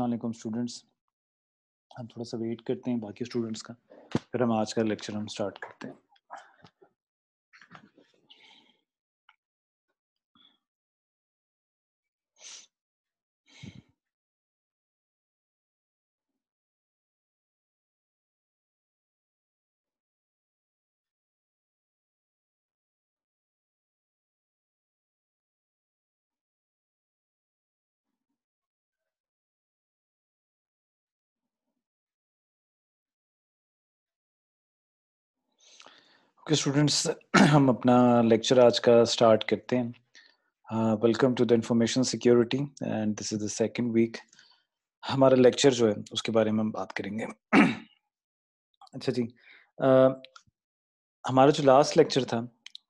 वालेकुम स्टूडेंट्स हम थोड़ा सा वेट करते हैं बाकी स्टूडेंट्स का। फिर हम आज का लेक्चर हम स्टार्ट करते हैं। ओके स्टूडेंट्स हम अपना लेक्चर आज का स्टार्ट करते हैं। Welcome to the information security and this is the second week हमारा लेक्चर जो है उसके बारे में हम बात करेंगे। अच्छा जी uh, हमारा जो लास्ट लेक्चर था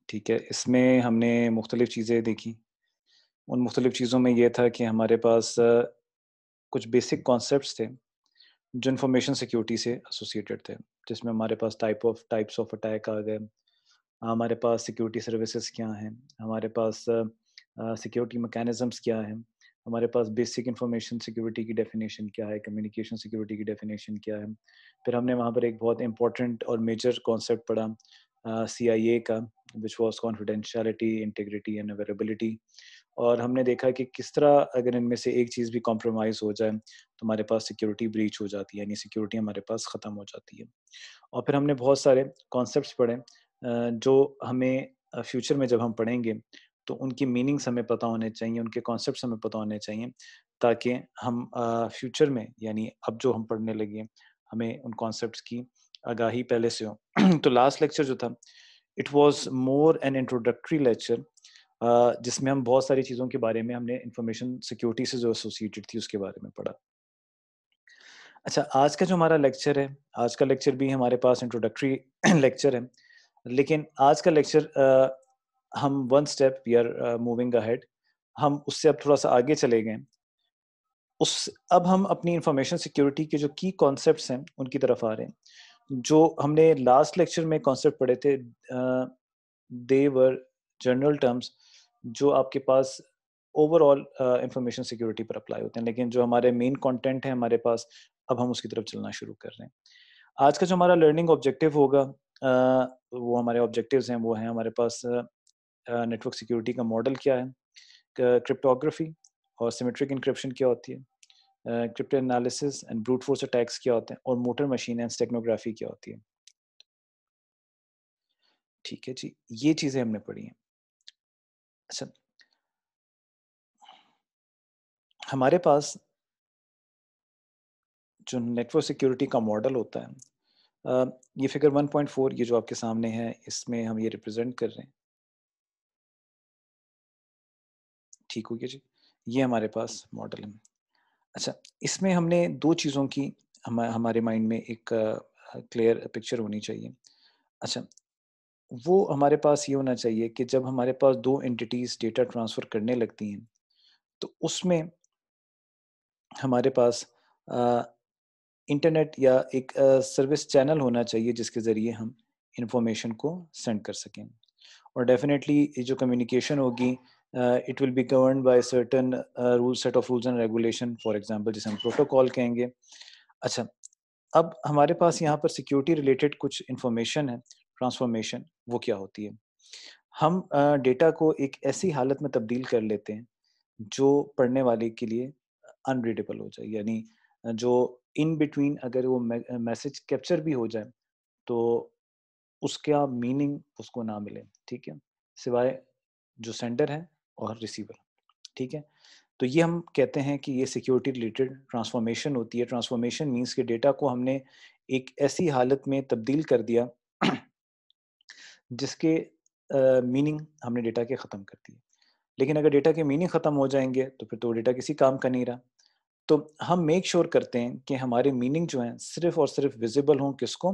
ठीक है इसमें हमने मुख्तलिफ़ चीज़ें देखी। उन मुख्तलिफ़ चीज़ों में ये था कि हमारे पास uh, कुछ बेसिक कॉन्सेप्ट थे जो इंफॉर्मेशन सिक्योरिटी से एसोसिएटेड थे। जिसमें हमारे पास type of types of attack आ गए। हमारे पास सिक्योरिटी सर्विसेज़ क्या हैं? हमारे पास सिक्योरिटी मैकेनिज्म्स क्या हैं? हमारे पास बेसिक इन्फॉर्मेशन सिक्योरिटी की डेफिनेशन क्या है? कम्युनिकेशन सिक्योरिटी की डेफिनेशन क्या है? फिर हमने वहाँ पर एक बहुत इंपॉर्टेंट और मेजर कॉन्सेप्ट पढ़ा सी uh, का। Which was confidentiality integrity and availability और हमने देखा कि किस तरह अगर इनमें से एक चीज़ भी कॉम्प्रोमाइज़ हो जाए तो हमारे पास सिक्योरिटी ब्रीच हो जाती है, यानी सिक्योरिटी हमारे पास ख़त्म हो जाती है। और फिर हमने बहुत सारे कॉन्सेप्ट पढ़े जो हमें फ्यूचर में जब हम पढ़ेंगे तो उनकी मीनिंग्स हमें पता होने चाहिए, उनके कॉन्सेप्ट हमें पता होने चाहिए, ताकि हम फ्यूचर में, यानी अब जो हम पढ़ने लगे, हमें उन कॉन्सेप्ट की आगाही पहले से हो। तो लास्ट लेक्चर जो था it was more an introductory lecture जिसमें हम बहुत सारी चीज़ों के बारे में हमने इंफॉर्मेशन सिक्योरिटी से जो एसोसिएटेड थी उसके बारे में पढ़ा। अच्छा आज का जो हमारा लेक्चर है, आज का लेक्चर भी हमारे पास इंट्रोडक्टरी लेक्चर है, लेकिन आज का लेक्चर हम one step we are moving ahead हम उससे अब थोड़ा सा आगे चले गए। उस, अब हम अपनी इंफॉर्मेशन सिक्योरिटी के जो की कॉन्सेप्ट्स हैं, उनकी तरफ़ आ रहे हैं। जो हमने लास्ट लेक्चर में कॉन्सेप्ट पढ़े थे दे वर जनरल टर्म्स जो आपके पास ओवरऑल इंफॉर्मेशन सिक्योरिटी पर अप्लाई होते हैं। लेकिन जो हमारे मेन कंटेंट है हमारे पास अब हम उसकी तरफ़ चलना शुरू कर रहे हैं। आज का जो हमारा लर्निंग ऑब्जेक्टिव होगा uh, वो हमारे ऑब्जेक्टिव्स हैं वो हैं हमारे पास नेटवर्क uh, सिक्योरिटी का मॉडल क्या है क्रिप्टोग्राफी और सिमेट्रिक इंक्रिप्शन क्या होती है। Crypto analysis and brute force attacks क्या होते हैं? और मोटर मशीन एंड टेक्नोग्राफी क्या होती है? ठीक है जी, ये चीज़ें हमने पढ़ी हैं। अच्छा। हमारे पास जो नेटवर्क सिक्योरिटी का मॉडल होता है ये फिगर 1.4 ये जो आपके सामने है, इसमें हम ये रिप्रेजेंट कर रहे हैं। ठीक हो गया जी, ये हमारे पास मॉडल है। अच्छा इसमें हमने दो चीज़ों की हम, हमारे माइंड में एक क्लियर पिक्चर होनी चाहिए। अच्छा वो हमारे पास ये होना चाहिए कि जब हमारे पास दो एंटिटीज डेटा ट्रांसफ़र करने लगती हैं तो उसमें हमारे पास इंटरनेट या एक सर्विस चैनल होना चाहिए जिसके ज़रिए हम इंफॉर्मेशन को सेंड कर सकें। और डेफिनेटली ये जो कम्युनिकेशन होगी it will be govern by certain rule set of rules and regulation for example जिसे हम प्रोटोकॉल कहेंगे। अच्छा अब हमारे पास यहाँ पर सिक्योरिटी रिलेटेड कुछ इंफॉर्मेशन है ट्रांसफॉर्मेशन वो क्या होती है? हम डेटा को एक ऐसी हालत में तब्दील कर लेते हैं, जो पढ़ने वाले के लिए अनरीडेबल हो जाए। यानी जो इन बिटवीन अगर वो मैसेज कैप्चर भी हो जाए तो उसका मीनिंग उसको ना मिले, ठीक है? सिवाय जो सेंडर है और रिसीवर ठीक है? तो ये हम कहते हैं कि ये सिक्योरिटी रिलेटेड ट्रांसफॉर्मेशन होती है। ट्रांसफॉर्मेशन मीन्स के डेटा को हमने एक ऐसी हालत में तब्दील कर दिया जिसके मीनिंग uh, हमने डेटा के ख़त्म कर दिए। लेकिन अगर डेटा के मीनिंग ख़त्म हो जाएँगे तो फिर तो डेटा किसी काम का नहीं रहा। तो हम मेक श्योर sure करते हैं कि हमारे मीनिंग जो हैं सिर्फ़ और सिर्फ़ विजिबल हों किसको?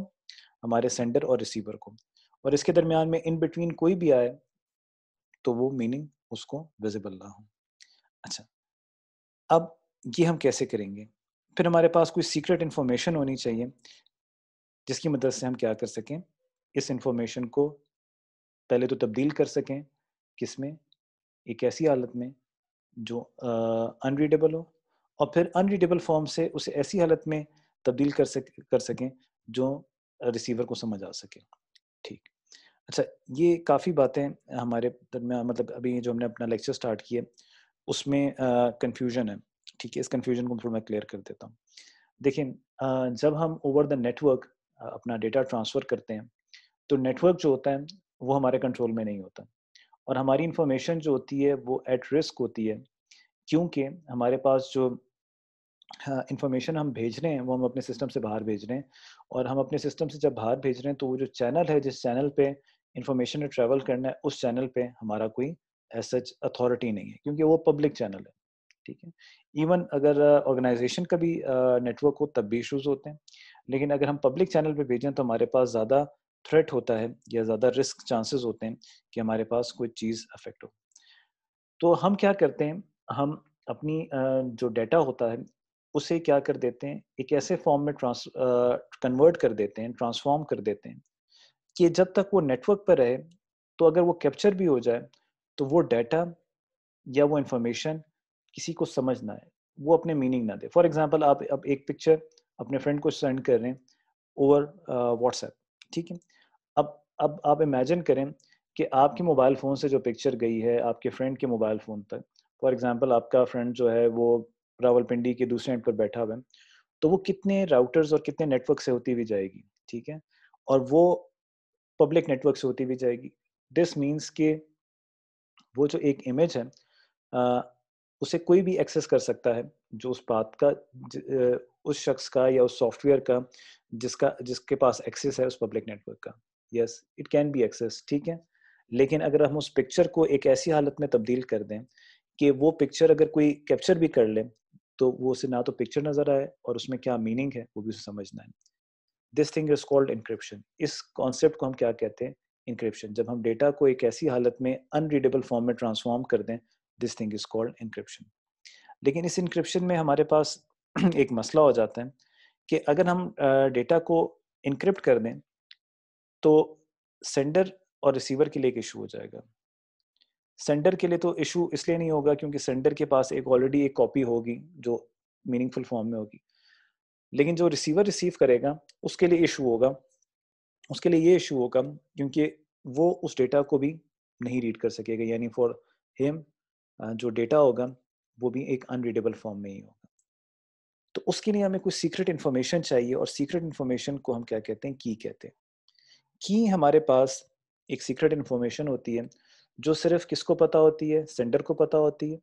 हमारे सेंडर और रिसीवर को। और इसके दरमियान में इन बिटवीन कोई भी आए तो वो मीनिंग उसको विजिबल ना हो। अच्छा अब ये हम कैसे करेंगे? फिर हमारे पास कोई सीक्रेट इन्फॉर्मेशन होनी चाहिए, जिसकी मदद से हम क्या कर सकें? इस इंफॉर्मेशन को पहले तो तब्दील कर सकें किसमें एक ऐसी हालत में जो अनरीडेबल हो, और फिर अनरीडेबल फॉर्म से उसे ऐसी हालत में तब्दील कर सक, कर सकें, जो रिसीवर को समझ आ सके। ठीक। अच्छा ये काफ़ी बातें हमारे दरमियान मतलब अभी जो हमने अपना लेक्चर स्टार्ट किया उसमें कन्फ्यूज़न है, ठीक है? इस कन्फ्यूज़न को थोड़ा मैं क्लियर कर देता हूँ। देखिए जब हम ओवर द नेटवर्क अपना डेटा ट्रांसफ़र करते हैं तो नेटवर्क जो होता है, वो हमारे कंट्रोल में नहीं होता। और हमारी इंफॉर्मेशन जो होती है, वो एट रिस्क होती है, क्योंकि हमारे पास जो इंफॉर्मेशन हम भेज रहे हैं, वो हम अपने सिस्टम से बाहर भेज रहे हैं, और हम अपने सिस्टम से जब बाहर भेज रहे हैं तो वो जो चैनल है, जिस चैनल पे इंफॉर्मेशन ट्रैवल करना है, उस चैनल पे हमारा कोई सच अथॉरिटी नहीं है, क्योंकि वो पब्लिक चैनल है, ठीक है? इवन अगर ऑर्गेनाइजेशन का भी नेटवर्क हो, तब भी इशूज़ होते हैं। लेकिन अगर हम पब्लिक चैनल पे भेजें तो हमारे पास ज़्यादा थ्रेट होता है, या ज़्यादा रिस्क चांसेस होते हैं, कि हमारे पास कोई चीज़ अफेक्ट हो। तो हम क्या करते हैं, हम अपनी जो डेटा होता है, उसे क्या कर देते हैं, एक ऐसे फॉर्म में ट्रांस कन्वर्ट कर देते हैं ट्रांसफॉर्म कर देते हैं। कि जब तक वो नेटवर्क पर रहे तो अगर वो कैप्चर भी हो जाए तो वो डाटा या वो इंफॉर्मेशन किसी को समझ ना आए, वो अपने मीनिंग ना दे। फॉर एग्ज़ाम्पल आप अब एक पिक्चर अपने फ्रेंड को सेंड कर रहे हैं ओवर व्हाट्सएप ठीक है? अब अब आप इमेजिन करें कि आपके मोबाइल फ़ोन से जो पिक्चर गई है, आपके फ्रेंड के मोबाइल फ़ोन तक फॉर एग्जांपल आपका फ्रेंड जो है, वो रावलपिंडी के दूसरे एंड पर बैठा हुआ है तो वो कितने राउटर्स और कितने नेटवर्क से होती हुई जाएगी, ठीक है? और वो पब्लिक नेटवर्क से होती हुई जाएगी। दिस मीन्स के वो जो एक इमेज है आ, उसे कोई भी एक्सेस कर सकता है जो उस बात का ज, उस शख्स का या उस सॉफ्टवेयर का जिसका जिसके पास एक्सेस है उस पब्लिक नेटवर्क का। Yes it can be access ठीक है? लेकिन अगर हम उस पिक्चर को एक ऐसी हालत में तब्दील कर दें कि वो पिक्चर अगर कोई कैप्चर भी कर ले तो वो उसे ना तो पिक्चर नज़र आए और उसमें क्या मीनिंग है वो भी उसे समझना है। This thing is called encryption इस कॉन्सेप्ट को हम क्या कहते हैं? इंक्रिप्शन जब हम डेटा को एक ऐसी हालत में अनरीडेबल फॉर्म में ट्रांसफॉर्म कर दें this thing is called encryption लेकिन इस इंक्रिप्शन में हमारे पास एक मसला हो जाता है कि अगर हम डेटा को इनक्रिप्ट कर दें तो सेंडर और रिसीवर के लिए एक इशू हो जाएगा। सेंडर के लिए तो इशू इसलिए नहीं होगा क्योंकि सेंडर के पास एक ऑलरेडी एक कॉपी होगी जो मीनिंगफुल फॉर्म में होगी। लेकिन जो रिसीवर रिसीव करेगा, उसके लिए इशू होगा। उसके लिए ये इशू होगा, क्योंकि वो उस डेटा को भी नहीं रीड कर सकेगा। यानी फॉर हिम जो डेटा होगा, वो भी एक अनरीडेबल फॉर्म में ही होगा। तो उसके लिए हमें कुछ सीक्रेट इन्फॉर्मेशन चाहिए और सीक्रेट इन्फॉर्मेशन को हम क्या कहते हैं? की कहते हैं। की हमारे पास एक सीक्रेट इन्फॉर्मेशन होती है, जो सिर्फ़ किसको पता होती है? सेंडर को पता होती है,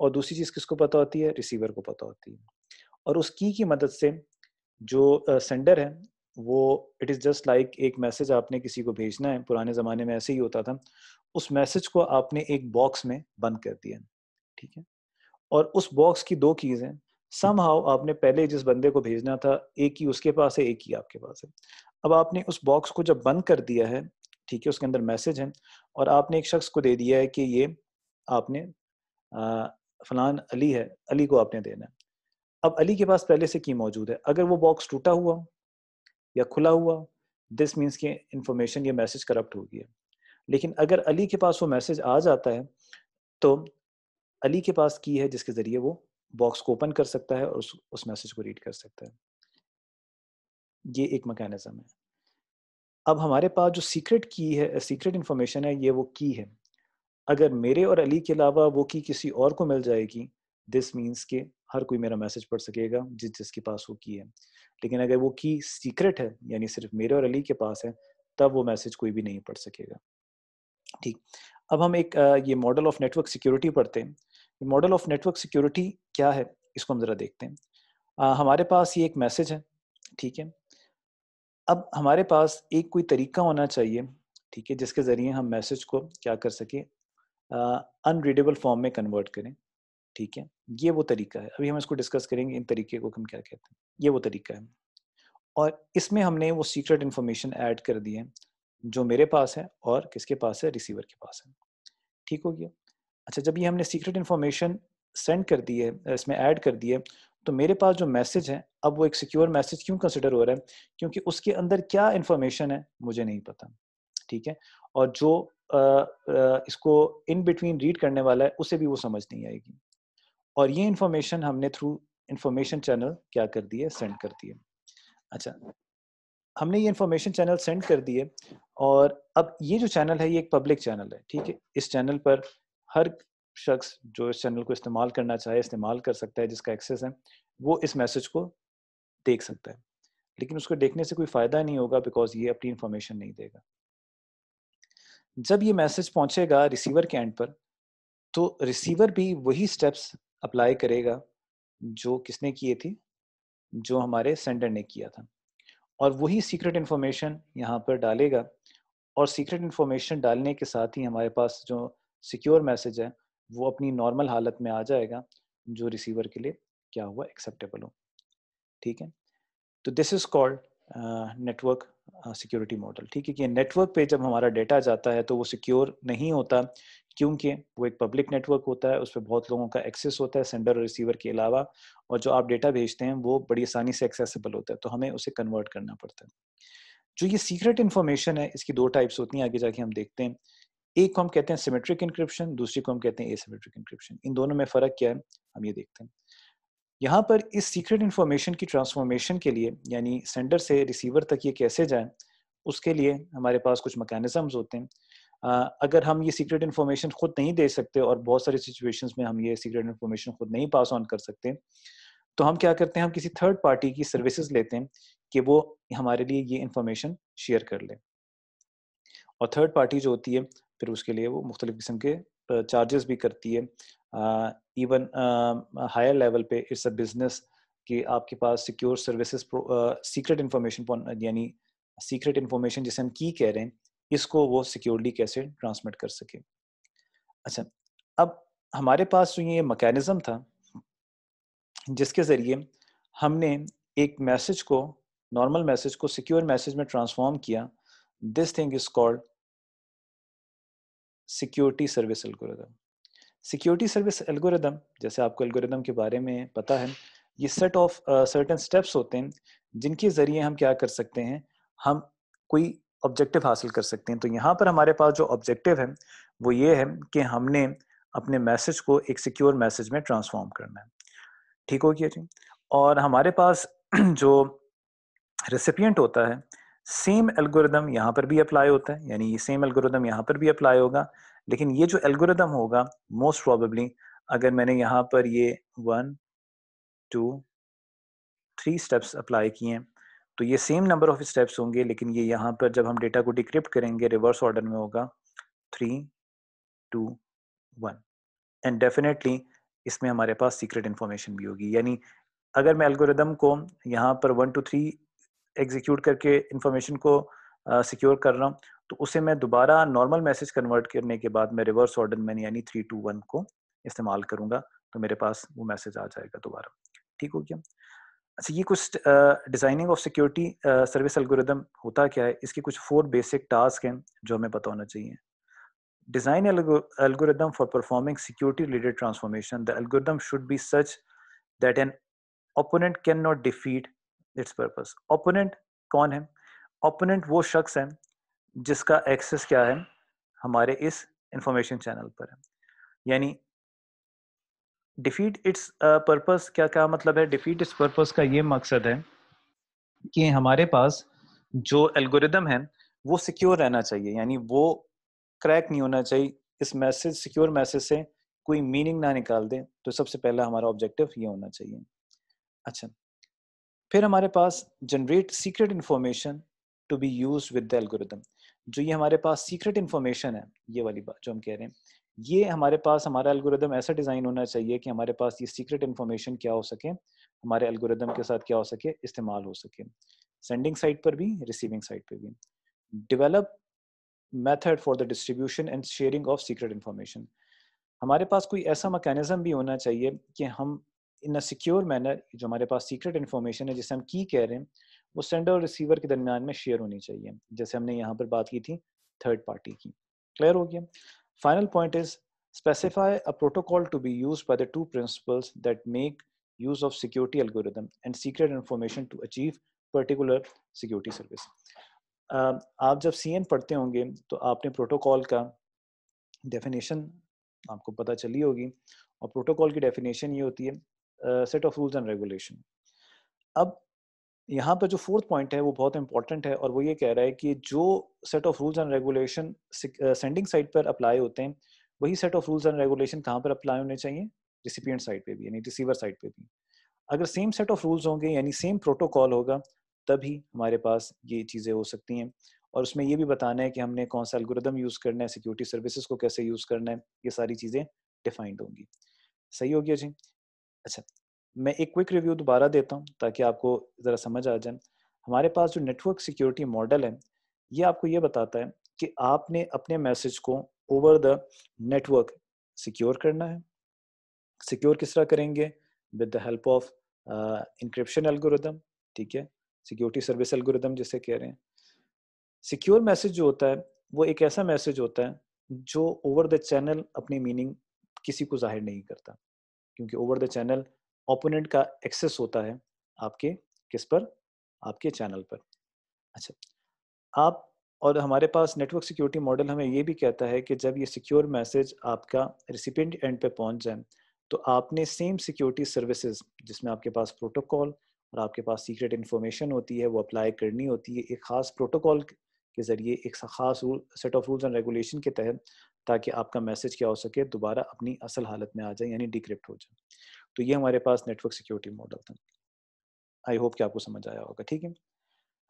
और दूसरी चीज़ किसको पता होती है? रिसीवर को पता होती है। और उस की की मदद से जो सेंडर है, वो इट इज़ जस्ट लाइक एक मैसेज आपने किसी को भेजना है, पुराने ज़माने में ऐसे ही होता था, उस मैसेज को आपने एक बॉक्स में बंद कर दिया, ठीक है? और उस बॉक्स की दो कीज़ हैं सम हाउ आपने पहले जिस बंदे को भेजना था, एक ही उसके पास है, एक ही आपके पास है। अब आपने उस बॉक्स को जब बंद कर दिया है, ठीक है, उसके अंदर मैसेज है, और आपने एक शख्स को दे दिया है कि ये आपने फलान अली है, अली को आपने देना है अब अली के पास पहले से की मौजूद है? अगर वो बॉक्स टूटा हुआ या खुला हुआ दिस मीन्स के इंफॉर्मेशन ये मैसेज करप्ट हो गया लेकिन अगर अली के पास वो मैसेज आ जाता है तो अली के पास की है जिसके ज़रिए वो बॉक्स को ओपन कर सकता है और उस, उस मैसेज को रीड कर सकता है। ये एक मैकेनिज्म है। अब हमारे पास जो सीक्रेट की है सीक्रेट इन्फॉर्मेशन है ये वो की है। अगर मेरे और अली के अलावा वो की किसी और को मिल जाएगी दिस मीन्स के हर कोई मेरा मैसेज पढ़ सकेगा जिस जिसके पास वो की है। लेकिन अगर वो की सीक्रेट है यानी सिर्फ़ मेरे और अली के पास है तब वो मैसेज कोई भी नहीं पढ़ सकेगा। ठीक अब हम एक ये मॉडल ऑफ़ नेटवर्क सिक्योरिटी पढ़ते हैं। मॉडल ऑफ़ नेटवर्क सिक्योरिटी क्या है इसको हम ज़रा देखते हैं। आ, हमारे पास ये एक मैसेज है ठीक है? अब हमारे पास एक कोई तरीका होना चाहिए ठीक है जिसके ज़रिए हम मैसेज को क्या कर सकें अनरीडेबल फॉर्म में कन्वर्ट करें। ठीक है? ये वो तरीका है। अभी हम इसको डिस्कस करेंगे इन तरीके को हम क्या कहते हैं। ये वो तरीका है। और इसमें हमने वो सीक्रेट इन्फॉर्मेशन ऐड कर दी है जो मेरे पास है और किसके पास है? रिसीवर के पास है। ठीक हो गया? अच्छा जब ये हमने सीक्रेट इन्फॉर्मेशन सेंड कर दी है इसमें ऐड कर दी है तो मेरे पास जो मैसेज है अब वो एक सिक्योर मैसेज क्यों कंसिडर हो रहा है? क्योंकि उसके अंदर क्या इंफॉर्मेशन है मुझे नहीं पता। ठीक है? और जो आ, आ, इसको इन बिटवीन रीड करने वाला है उसे भी वो समझ नहीं आएगी। और ये इंफॉर्मेशन हमने थ्रू इंफॉर्मेशन चैनल क्या कर दिए सेंड कर दिए अच्छा हमने ये इंफॉर्मेशन चैनल सेंड कर दिए और अब ये जो चैनल है, ये एक पब्लिक चैनल है, ठीक है? इस चैनल पर हर शख्स जो इस चैनल को इस्तेमाल करना चाहे, इस्तेमाल कर सकता है, जिसका एक्सेस है, वो इस मैसेज को देख सकता है। लेकिन उसको देखने से कोई फ़ायदा नहीं होगा बिकॉज़ ये अपनी इंफॉर्मेशन नहीं देगा। जब ये मैसेज पहुंचेगा रिसीवर के एंड पर तो रिसीवर भी वही स्टेप्स अप्लाई करेगा, जो किसने किए थी, जो हमारे सेंडर ने किया था। और वही सीक्रेट इन्फॉर्मेशन यहाँ पर डालेगा और सीक्रेट इन्फॉर्मेशन डालने के साथ ही हमारे पास जो सिक्योर मैसेज है, वो अपनी नॉर्मल हालत में आ जाएगा, जो रिसीवर के लिए क्या हुआ, एक्सेप्टेबल हो। ठीक है? तो this is called network security model ठीक है कि नेटवर्क पे जब हमारा डेटा जाता है तो वो सिक्योर नहीं होता, क्योंकि वो एक पब्लिक नेटवर्क होता है उस पर बहुत लोगों का एक्सेस होता है सेंडर और रिसीवर के अलावा, और जो आप डेटा भेजते हैं, वो बड़ी आसानी से एक्सेसिबल होता है तो हमें उसे कन्वर्ट करना पड़ता है। जो ये सीक्रेट इन्फॉर्मेशन है, इसकी दो टाइप्स होती हैं, आगे जाके हम देखते हैं। एक को हम कहते हैं सिमेट्रिक इंक्रिप्शन दूसरी को हम कहते हैं एसिमेट्रिक इंक्रिप्शन इन दोनों में फ़र्क क्या है, हम ये देखते हैं। यहाँ पर इस सीक्रेट इन्फॉर्मेशन की ट्रांसफॉर्मेशन के लिए, यानी सेंडर से रिसीवर तक ये कैसे जाए, उसके लिए हमारे पास कुछ मैकेनिज्म्स होते हैं। अगर हम ये सीक्रेट इन्फॉर्मेशन खुद नहीं दे सकते और बहुत सारी सिचुएशंस में हम ये सीक्रेट इन्फॉर्मेशन खुद नहीं पास ऑन कर सकते तो हम क्या करते हैं, हम किसी थर्ड पार्टी की सर्विसेज़ लेते हैं कि वो हमारे लिए ये इन्फॉर्मेशन शेयर कर ले। और थर्ड पार्टी जो होती है, फिर उसके लिए वो मुख्तलिफ़ किस्म के चार्जेस भी करती है। इवन हायर लेवल पे इट्स अ बिज़नेस कि आपके पास सिक्योर सर्विसेज़ सीक्रेट इन्फॉर्मेशन यानी सीक्रेट इन्फॉर्मेशन जिसे हम की कह रहे हैं, इसको वो सिक्योरली कैसे ट्रांसमिट कर सके। अच्छा अब हमारे पास जो ये मकैनिज़म था, जिसके ज़रिए हमने एक मैसेज को नॉर्मल मैसेज को सिक्योर मैसेज में ट्रांसफॉर्म किया this thing is called security service algorithm security service algorithm, जैसे आपको एल्गोरिदम के बारे में पता है, ये सेट ऑफ़ सर्टेन स्टेप्स होते हैं, जिनके ज़रिए हम क्या कर सकते हैं, हम कोई ऑब्जेक्टिव हासिल कर सकते हैं। तो यहाँ पर हमारे पास जो ऑब्जेक्टिव है, वो ये है कि हमने अपने मैसेज को एक सिक्योर मैसेज में ट्रांसफॉर्म करना है। ठीक हो गया जी? और हमारे पास जो रेसिपियंट होता है सेम एल्गोरिदम यहाँ पर भी अप्लाई होता है, यानी ये सेम एल्गोरिदम यहाँ पर भी अप्लाई होगा। लेकिन ये जो एल्गोरिदम होगा मोस्ट प्रोबेबली अगर मैंने यहाँ पर ये one two three steps apply किए हैं तो ये सेम नंबर ऑफ़ स्टेप्स होंगे लेकिन ये यहाँ पर जब हम डेटा को डिक्रिप्ट करेंगे रिवर्स ऑर्डर में होगा three two one and definitely इसमें हमारे पास सीक्रेट इन्फॉर्मेशन भी होगी। यानी अगर मैं एल्गोरिदम को यहाँ पर वन टू थ्री एग्जीक्यूट करके इन्फॉर्मेशन को सिक्योर uh, कर रहा हूँ तो उसे मैं दोबारा नॉर्मल मैसेज कन्वर्ट करने के बाद मैं रिवर्स ऑर्डर में, यानी थ्री टू वन को इस्तेमाल करूँगा तो मेरे पास वो मैसेज आ जाएगा दोबारा। ठीक हो गया? अच्छा ये कुछ designing of security service algorithm होता क्या है? इसके कुछ फोर बेसिक टास्क हैं जो हमें पता होना चाहिए। Design algorithm for performing security related transformation. The algorithm should be such that an opponent cannot defeat its purpose. Opponent कौन है? Opponent वो शख्स है जिसका एक्सेस क्या है? हमारे इस इंफॉर्मेशन चैनल पर है। यानी डिफीट इट्स पर्पस क्या क्या मतलब है? डिफीट इट्स पर्पस का ये मकसद है कि हमारे पास जो एल्गोरिदम है, वो सिक्योर रहना चाहिए। यानी वो क्रैक नहीं होना चाहिए। इस मैसेज सिक्योर मैसेज से कोई मीनिंग ना निकाल दे तो सबसे पहला हमारा ऑब्जेक्टिव ये होना चाहिए। अच्छा फिर हमारे पास generate secret information to be use with the algorithm जो ये हमारे पास सीक्रेट इन्फॉर्मेशन है, ये वाली बात जो हम कह रहे हैं, ये हमारे पास, हमारा एल्गोरिदम ऐसा डिज़ाइन होना चाहिए कि हमारे पास ये सीक्रेट इन्फॉर्मेशन क्या हो सके, हमारे एल्गोरिदम के साथ क्या हो सके, इस्तेमाल हो सके। सेंडिंग साइड पर भी रिसीविंग साइड पर भी। Develop method for the distribution and sharing of secret information हमारे पास कोई ऐसा मैकेनिज्म भी होना चाहिए कि हम इन अ सिक्योर मैनर जो हमारे पास सीक्रेट इन्फॉर्मेशन है, जिसे हम की कह रहे हैं वो सेंडर और रिसीवर के दरमियान में शेयर होनी चाहिए। जैसे हमने यहाँ पर बात की थी थर्ड पार्टी की। क्लियर हो गया? Final point is specify a protocol to be use by the two principals that make use of security algorithm and secret information to achieve particular security service आप जब सीएन पढ़ते होंगे तो आपने protocol का डेफिनेशन आपको पता चली होगी। और प्रोटोकॉल की डेफिनेशन ये होती है set of rules and regulation अब यहाँ पर जो फोर्थ पॉइंट है, वो बहुत इंपॉर्टेंट है और वो ये कह रहा है कि जो set of rules and regulation sending side पर अप्लाई होते हैं, वही set of rules and regulation कहाँ पर अप्लाई होने चाहिए? रिसिपियंट साइड पे भी, यानी रिसीवर साइड पे भी। अगर सेम सेट ऑफ़ रूल्स होंगे, यानी सेम प्रोटोकॉल होगा, तभी हमारे पास ये चीज़ें हो सकती हैं। और उसमें ये भी बताना है कि हमने कौन सा एल्गोरिदम यूज़ करना है सिक्योरिटी सर्विसेज़ को कैसे यूज़ करना है, ये सारी चीज़ें डिफाइंड होंगी। सही हो गया जी? अच्छा मैं एक क्विक रिव्यू दोबारा देता हूँ ताकि आपको ज़रा समझ आ जाए। हमारे पास जो नेटवर्क सिक्योरिटी मॉडल है, ये आपको ये बताता है कि आपने अपने मैसेज को ओवर द नेटवर्क सिक्योर करना है। सिक्योर किस तरह करेंगे? With the help of encryption algorithm ठीक है? सिक्योरिटी सर्विस एल्गोरिदम जिसे कह रहे हैं। सिक्योर मैसेज जो होता है, वो एक ऐसा मैसेज होता है जो ओवर द चैनल अपनी मीनिंग किसी को ज़ाहिर नहीं करता। क्योंकि ओवर द चैनल ओपोनेंट का एक्सेस होता है आपके किस पर? आपके चैनल पर। अच्छा आप और हमारे पास नेटवर्क सिक्योरिटी मॉडल हमें ये भी कहता है कि जब ये सिक्योर मैसेज आपका रिसिपेंट एंड पे पहुँच जाए तो आपने सेम सिक्योरिटी सर्विसेज़ जिसमें आपके पास प्रोटोकॉल और आपके पास सीक्रेट इन्फॉर्मेशन होती है, वो अप्लाई करनी होती है, एक ख़ास प्रोटोकॉल के ज़रिए, एक ख़ास rule set of rules and regulation के तहत, ताकि आपका मैसेज क्या हो सके, दोबारा अपनी असल हालत में आ जाए, यानी डिक्रिप्ट हो जाए। तो ये हमारे पास नेटवर्क सिक्योरिटी मॉडल था। आई होप कि आपको समझ आया होगा ठीक है?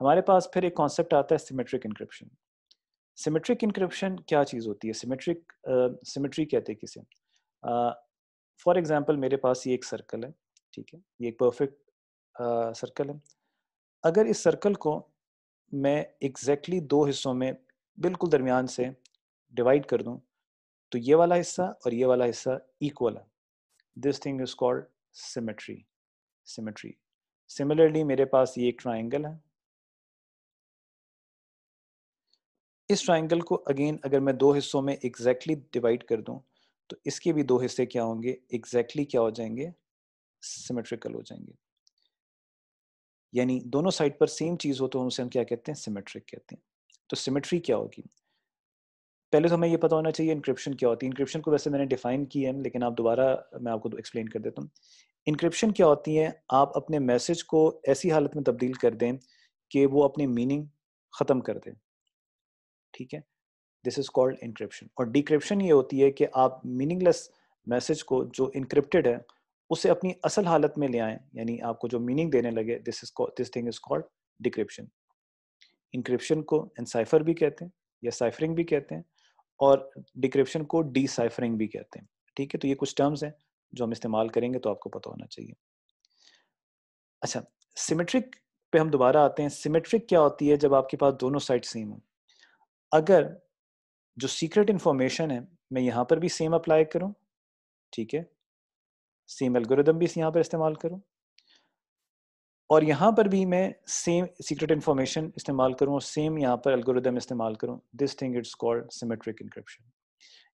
हमारे पास फिर एक कॉन्सेप्ट आता है सिमेट्रिक इंक्रिप्शन सिमेट्रिक इंक्रिप्शन क्या चीज़ होती है? सिमेट्रिक सिमेट्री uh, कहते हैं किसे? फॉर uh, एग्जांपल मेरे पास ये एक सर्कल है ठीक है? ये एक परफेक्ट सर्कल है। अगर इस सर्कल को मैं एग्जैक्टली exactly दो हिस्सों में बिल्कुल दरमियान से डिवाइड कर दूँ तो ये वाला हिस्सा और ये वाला हिस्सा इक्वल है। This thing is called symmetry symmetry similarly मेरे पास ये एक ट्राइंगल है। इस ट्राइंगल को अगेन अगर मैं दो हिस्सों में एग्जैक्टली exactly डिवाइड कर दूँ तो इसके भी दो हिस्से क्या होंगे? एग्जैक्टली exactly क्या हो जाएँगे? सिमेट्रिकल हो जाएँगे। यानी दोनों साइड पर सेम चीज़ हो तो उसे हम क्या कहते हैं? सिमेट्रिक कहते हैं। तो सिमेट्री क्या होगी? पहले तो हमें ये पता होना चाहिए इंक्रिप्शन क्या होती है। इंक्रिप्शन को वैसे मैंने डिफाइन किया है, लेकिन आप दोबारा मैं आपको एक्सप्लेन कर देता हूँ। इंक्रिप्शन क्या होती है? आप अपने मैसेज को ऐसी हालत में तब्दील कर दें कि वो अपनी मीनिंग ख़त्म कर दें। ठीक है? दिस इज़ कॉल्ड इंक्रिप्शन और डिक्रिप्शन ये होती है कि आप मीनिंगलेस मैसेज को जो इंक्रिप्टेड है, उसे अपनी असल हालत में ले आए, यानी आपको जो मीनिंग देने लगे this is this thing is called decryption encryption को एनसाइफर भी कहते हैं या साइफरिंग भी कहते हैं। और डिक्रिप्शन को डिसाइफरिंग भी कहते हैं। ठीक है तो ये कुछ टर्म्स हैं जो हम इस्तेमाल करेंगे तो आपको पता होना चाहिए। अच्छा सिमेट्रिक पे हम दोबारा आते हैं। सिमेट्रिक क्या होती है जब आपके पास दोनों साइड सेम हो? अगर जो सीक्रेट इंफॉर्मेशन है, मैं यहाँ पर भी सेम अप्लाई करूँ, ठीक है? सेम एल्गोरिदम भी यहाँ पर इस्तेमाल करूँ और यहाँ पर भी मैं सेम सीक्रेट इन्फॉर्मेशन इस्तेमाल करूँ और सेम यहाँ पर एल्गोरिदम इस्तेमाल करूँ। This thing it's called symmetric encryption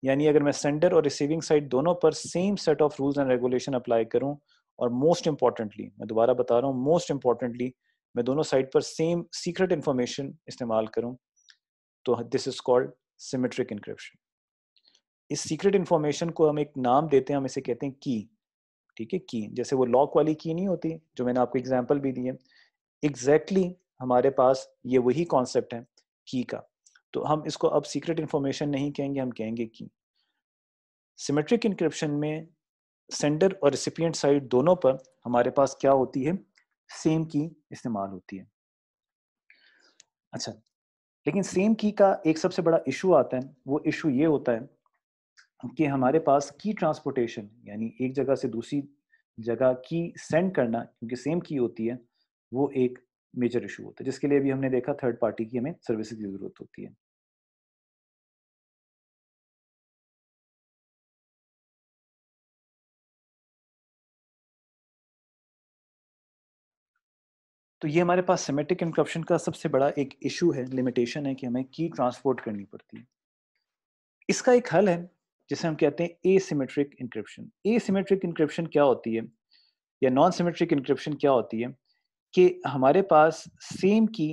यानी अगर मैं सेंडर और रिसीविंग साइड दोनों पर same set of rules and regulation apply करूँ और मोस्ट इंपॉर्टेंटली मैं दोबारा बता रहा हूँ मोस्ट इंपॉर्टेंटली मैं दोनों साइड पर सेम सीक्रेट इन्फॉर्मेशन इस्तेमाल करूँ तो this is called symmetric encryption इस सीक्रेट इन्फॉर्मेशन को हम एक नाम देते हैं, हम इसे कहते हैं की ठीक है की जैसे वो लॉक वाली की नहीं होती, जो मैंने आपको एग्ज़ाम्पल भी दिए एग्जैक्टली exactly हमारे पास ये वही कॉन्सेप्ट है की का. तो हम इसको अब सीक्रेट इंफॉर्मेशन नहीं कहेंगे, हम कहेंगे की सिमेट्रिक इंक्रिप्शन में सेंडर और रिसिपियंट साइड दोनों पर हमारे पास क्या होती है? सेम की इस्तेमाल होती है. अच्छा लेकिन सेम की का एक सबसे बड़ा इशू आता है, वो इशू ये होता है कि हमारे पास की ट्रांसपोर्टेशन यानी एक जगह से दूसरी जगह की सेंड करना, क्योंकि सेम की होती है, वो एक मेजर इशू होता है। जिसके लिए भी हमने देखा थर्ड पार्टी की हमें सर्विसेज़ की ज़रूरत होती है। तो ये हमारे पास सिमेटिक इंक्रप्शन का सबसे बड़ा एक इशू है लिमिटेशन है कि हमें की ट्रांसपोर्ट करनी पड़ती है। इसका एक हल है जिसे हम कहते हैं एसिमेट्रिक इंक्रिप्शन एसिमेट्रिक इंक्रिप्शन क्या होती है? या नॉन सिमेट्रिक इंक्रिप्शन क्या होती है? कि हमारे पास सेम की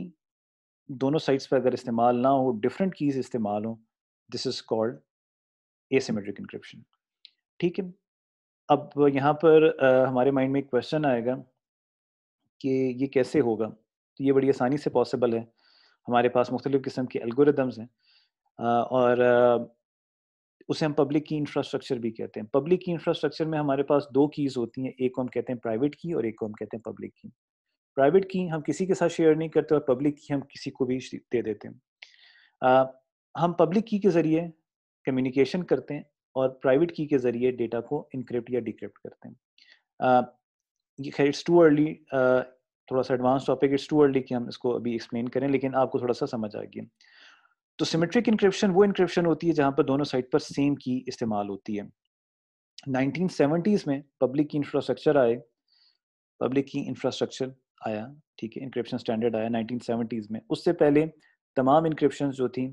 दोनों साइड्स पर अगर इस्तेमाल ना हो डिफरेंट कीज इस्तेमाल हो this is called asymmetric encryption ठीक है? अब यहाँ पर आ, हमारे माइंड में एक क्वेश्चन आएगा कि ये कैसे होगा? तो ये बड़ी आसानी से पॉसिबल है। हमारे पास मुख्तलिफ़ किस्म के एल्गोरिदम्स हैं। और उसे हम पब्लिक की इंफ्रास्ट्रक्चर भी कहते हैं। पब्लिक की इंफ्रास्ट्रक्चर में हमारे पास दो कीज़ होती हैं, एक को हम कहते हैं प्राइवेट की और एक को हम कहते हैं पब्लिक की प्राइवेट की हम किसी के साथ शेयर नहीं करते और पब्लिक की हम किसी को भी दे देते हैं। हम पब्लिक की के ज़रिए कम्युनिकेशन करते हैं और प्राइवेट की के ज़रिए डेटा को इनक्रिप्ट या डिक्रिप्ट करते हैं। खैर इट्स टू अर्ली थोड़ा सा advance topic it's too early कि हम इसको अभी एक्सप्लेन करें, लेकिन आपको थोड़ा सा समझ आ गया। तो सिमेट्रिक इंक्रिप्शन वो इंक्रिप्शन होती है जहाँ पर दोनों साइड पर सेम की इस्तेमाल होती है। 1970s में पब्लिक की इंफ्रास्ट्रक्चर आए। पब्लिक की इंफ्रास्ट्रक्चर आया, ठीक है इंक्रिप्शन स्टैंडर्ड आया 1970s में। उससे पहले तमाम इंक्रिप्शन जो थी,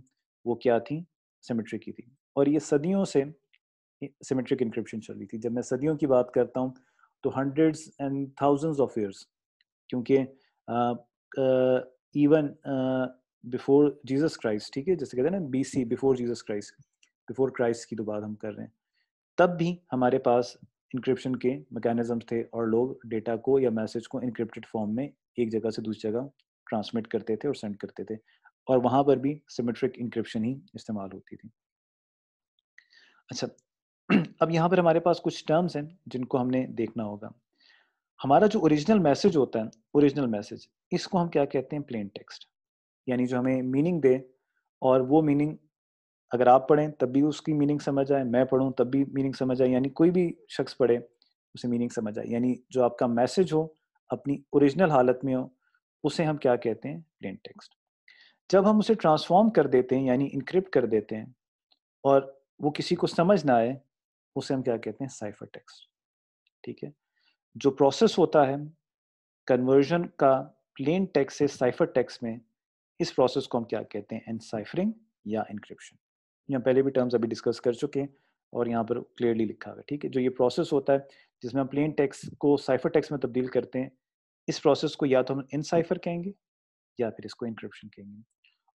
वो क्या थी? सिमेट्रिक की थी। और ये सदियों से सिमेट्रिक इंक्रिप्शन चल रही थी। जब मैं सदियों की बात करता हूँ तो hundreds and thousands of years क्योंकि इवन बिफोर जीसस क्राइस्ट ठीक है? जैसे कहते हैं ना B C before Jesus Christ before Christ की तो बात हम कर रहे हैं। तब भी हमारे पास इंक्रिप्शन के मैकेनिज्म थे और लोग डेटा को या मैसेज को इनक्रिप्टेड फॉर्म में एक जगह से दूसरी जगह ट्रांसमिट करते थे और सेंड करते थे। और वहाँ पर भी सिमेट्रिक इंक्रिप्शन ही इस्तेमाल होती थी। अच्छा अब यहाँ पर हमारे पास कुछ टर्म्स हैं जिनको हमने देखना होगा। हमारा जो ओरिजिनल मैसेज होता है ओरिजिनल मैसेज इसको हम क्या कहते हैं? प्लेन टेक्स्ट यानी जो हमें मीनिंग दे और वो मीनिंग अगर आप पढ़ें, तब भी उसकी मीनिंग समझ आए, मैं पढ़ूँ, तब भी मीनिंग समझ आए, यानी कोई भी शख्स पढ़े, उसे मीनिंग समझ आए। यानी जो आपका मैसेज हो, अपनी ओरिजिनल हालत में हो, उसे हम क्या कहते हैं? प्लेन टेक्स्ट जब हम उसे ट्रांसफॉर्म कर देते हैं, यानी इनक्रिप्ट कर देते हैं, और वो किसी को समझ ना आए, उसे हम क्या कहते हैं? साइफर टेक्स्ट ठीक है? जो प्रोसेस होता है कन्वर्जन का प्लेन टेक्स्ट से साइफर टेक्स्ट में इस प्रोसेस को हम क्या कहते हैं? एनसाइफरिंग या इंक्रिप्शन यहाँ पहले भी टर्म्स अभी डिस्कस कर चुके हैं और यहाँ पर क्लियरली लिखा हुआ है, ठीक है? जो ये प्रोसेस होता है, जिसमें हम प्लेन टेक्स्ट को साइफर टेक्स्ट में तब्दील करते हैं, इस प्रोसेस को या तो हम इनसाइफर कहेंगे या फिर इसको इंक्रिप्शन कहेंगे।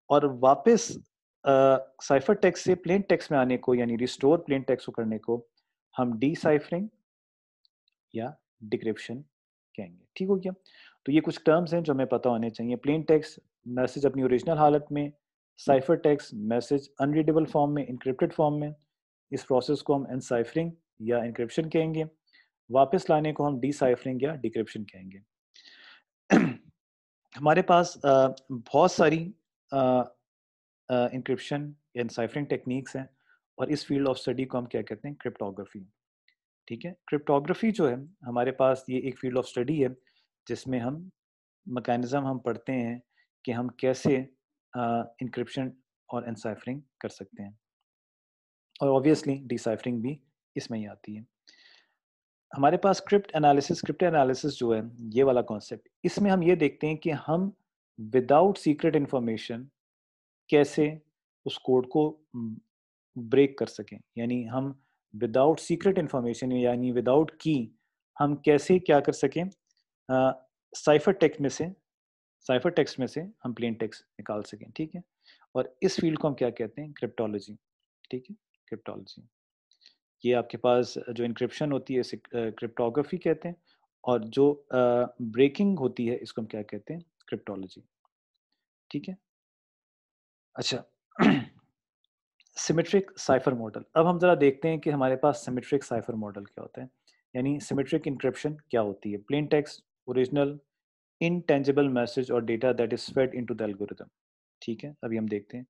और वापस साइफर टेक्स्ट से प्लेन टेक्स्ट में आने को, यानी रिस्टोर प्लेन टेक्स्ट को करने को, हम डी या डिक्रिप्शन कहेंगे, ठीक हो गया? तो ये कुछ टर्म्स हैं जो हमें पता होने चाहिए। प्लेन टेक्स्ट मैसेज अपनी ओरिजिनल हालत में cipher text message unreadable form में इंक्रिप्टेड फॉर्म में, इस प्रोसेस को हम एनसाइफरिंग या इंक्रिप्शन कहेंगे। वापस लाने को हम डी साइफरिंग या डिक्रिप्शन कहेंगे। हमारे पास बहुत सारी इंक्रिप्शन या इनसाइफरिंग टेक्निक्स हैं और इस फ़ील्ड ऑफ़ स्टडी को हम क्या कहते हैं? क्रिप्टोग्राफी ठीक है? क्रिप्टोग्राफी जो है, हमारे पास ये एक फ़ील्ड ऑफ़ स्टडी है। जिसमें हम मकैनिज़म हम पढ़ते हैं कि हम कैसे इंक्रिप्शन और एनसाइफरिंग कर सकते हैं। और ऑब्वियसली डिसाइफरिंग भी इसमें ही आती है। हमारे पास क्रिप्ट एनालिसिस क्रिप्ट एनालिसिस जो है, ये वाला कॉन्सेप्ट इसमें हम ये देखते हैं कि हम विदाउट सीक्रेट इंफॉर्मेशन कैसे उस कोड को ब्रेक कर सकें। यानी हम विदाउट सीक्रेट इंफॉर्मेशन यानी विदाउट की हम कैसे क्या कर सकें? साइफर टेक्स्ट में से साइफर टेक्स्ट में से हम प्लेन टेक्स्ट निकाल सकें, ठीक है? और इस फ़ील्ड को हम क्या कहते हैं? क्रिप्टोलॉजी ठीक है? क्रिप्टोलॉजी ये आपके पास जो इंक्रिप्शन होती है, इसे क्रिप्टोग्राफी कहते हैं और जो ब्रेकिंग होती है, इसको हम क्या कहते हैं? क्रिप्टोलॉजी ठीक है? अच्छा सिमेट्रिक साइफर मॉडल अब हम ज़रा देखते हैं कि हमारे पास सिमेट्रिक साइफर मॉडल क्या होता है? यानी सिमेट्रिक इंक्रिप्शन क्या होती है? Plain text original intangible message और data that is fed into the algorithm ठीक है? अभी हम देखते हैं।